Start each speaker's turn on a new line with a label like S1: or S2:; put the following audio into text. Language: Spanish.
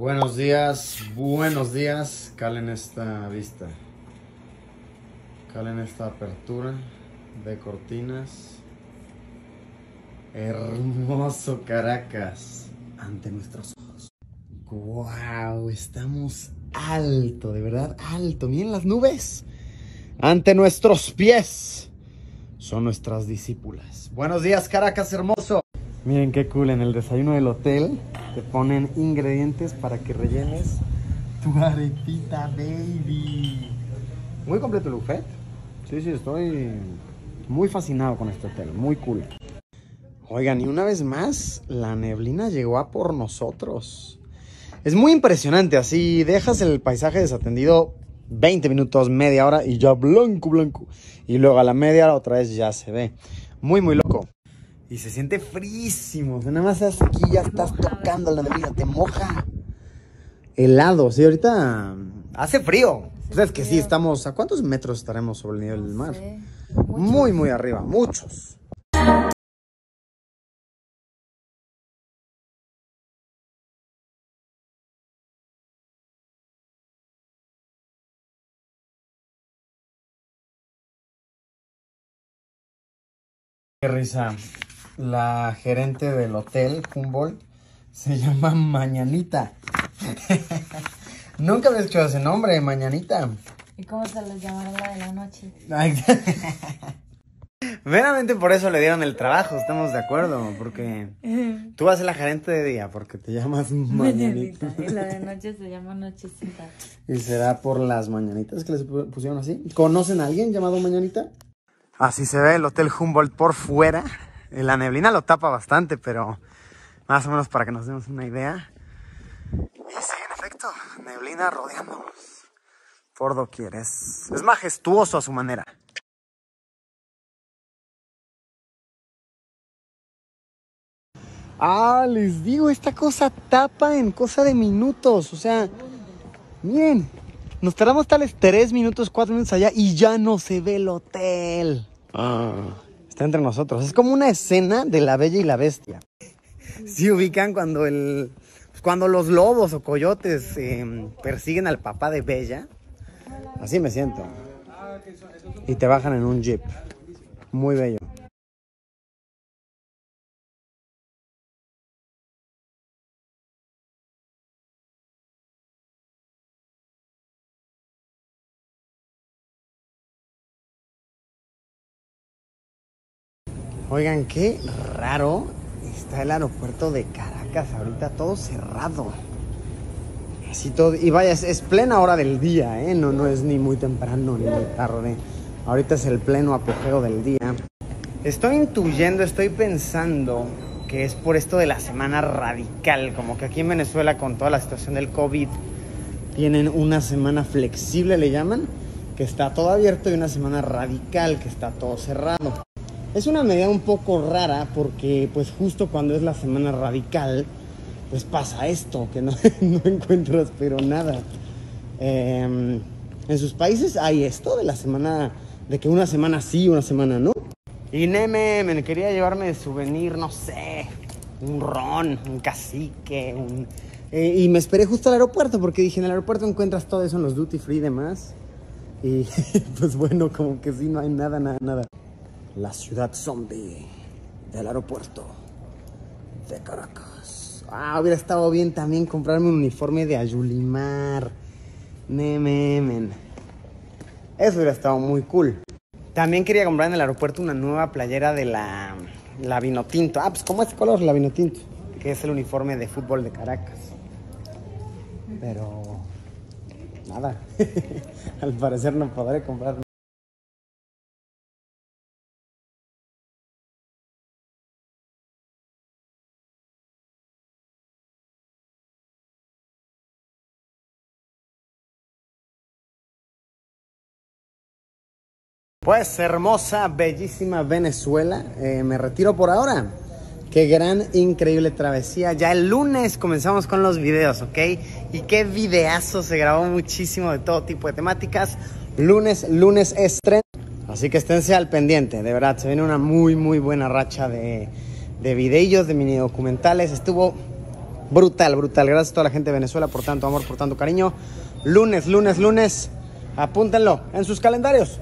S1: Buenos días, buenos días. Calen esta vista. Calen esta apertura de cortinas. Hermoso Caracas ante nuestros ojos. ¡Wow! Estamos alto, de verdad alto. Miren las nubes. Ante nuestros pies son nuestras discípulas. Buenos días, Caracas hermoso. Miren qué cool, en el desayuno del hotel te ponen ingredientes para que rellenes tu arepita, baby. Muy completo el buffet. Sí, sí, estoy muy fascinado con este hotel, muy cool. Oigan, y una vez más, la neblina llegó a por nosotros. Es muy impresionante, así dejas el paisaje desatendido 20 minutos, media hora y ya blanco, blanco. Y luego a la media hora otra vez ya se ve. Muy, muy loco. Y se siente frísimo. Nada más aquí ya estás tocando la neblina, te moja. Helado, sí, ahorita hace frío. Pues que sí, estamos. ¿A cuántos metros estaremos sobre el nivel del mar? Muy, muy arriba, muchos. Qué risa. La gerente del hotel Humboldt se llama Mañanita. Nunca había escuchado ese nombre, Mañanita.
S2: ¿Y cómo se les llamará la de la noche?
S1: Veramente por eso le dieron el trabajo, estamos de acuerdo, porque tú vas a ser la gerente de día, porque te llamas Mañanita.
S2: Y la de noche se llama Nochecita.
S1: Y será por las mañanitas que les pusieron así. ¿Conocen a alguien llamado Mañanita? Así se ve el Hotel Humboldt por fuera. La neblina lo tapa bastante, pero más o menos para que nos demos una idea. Y sí, en efecto, neblina rodeándonos por doquier. Es, es majestuoso a su manera. Ah, les digo, esta cosa tapa en cosa de minutos. O sea, miren, nos tardamos tales 3 minutos, 4 minutos allá y ya no se ve el hotel. Ah, está entre nosotros. Es como una escena de la bella y la bestia. Si ubican cuando el. Cuando los lobos o coyotes eh, persiguen al papá de Bella. Así me siento. Y te bajan en un jeep. Muy bello. Oigan, qué raro está el aeropuerto de Caracas ahorita, todo cerrado. Todo, y vaya, es, es plena hora del día, ¿eh? No, no es ni muy temprano ni muy tarde. Ahorita es el pleno apogeo del día. Estoy intuyendo, estoy pensando que es por esto de la semana radical, como que aquí en Venezuela con toda la situación del COVID tienen una semana flexible, le llaman, que está todo abierto y una semana radical, que está todo cerrado. Es una medida un poco rara porque pues justo cuando es la semana radical, pues pasa esto, que no, no encuentras pero nada. Eh, en sus países hay esto de la semana, de que una semana sí, una semana no. Y Neme, me quería llevarme de souvenir, no sé, un ron, un cacique, un... Eh, y me esperé justo al aeropuerto porque dije, en el aeropuerto encuentras todo eso en los duty free y demás. Y pues bueno, como que sí, no hay nada, nada, nada. La ciudad zombie del aeropuerto de Caracas. Ah, hubiera estado bien también comprarme un uniforme de Ayulimar. Nememen. Eso hubiera estado muy cool. También quería comprar en el aeropuerto una nueva playera de la, la Vinotinto. Ah, pues ¿cómo es el color? La Vinotinto. Que es el uniforme de fútbol de Caracas. Pero... Nada. Al parecer no podré comprar. Pues hermosa, bellísima Venezuela. Eh, me retiro por ahora. Qué gran, increíble travesía. Ya el lunes comenzamos con los videos, ¿ok? Y qué videazo, se grabó muchísimo de todo tipo de temáticas. Lunes, lunes estreno. Así que esténse al pendiente, de verdad. Se viene una muy, muy buena racha de, de videillos, de mini documentales. Estuvo Brutal, brutal. Gracias a toda la gente de Venezuela por tanto amor, por tanto cariño. Lunes, lunes, lunes. Apúntenlo en sus calendarios.